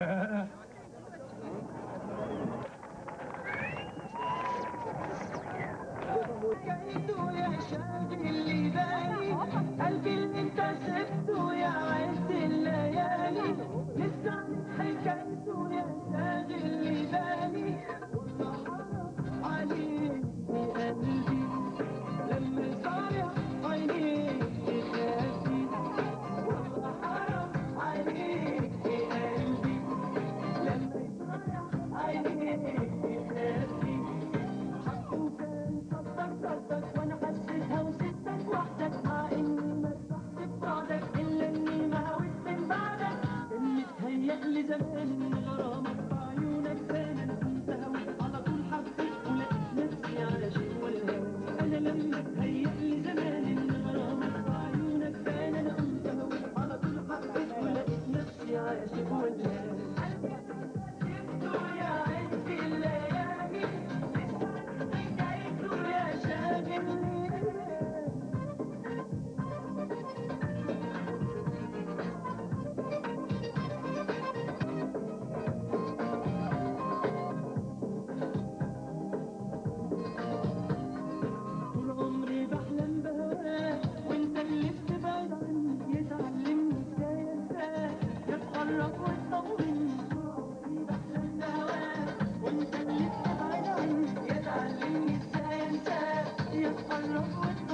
يا شاغل morning. Lord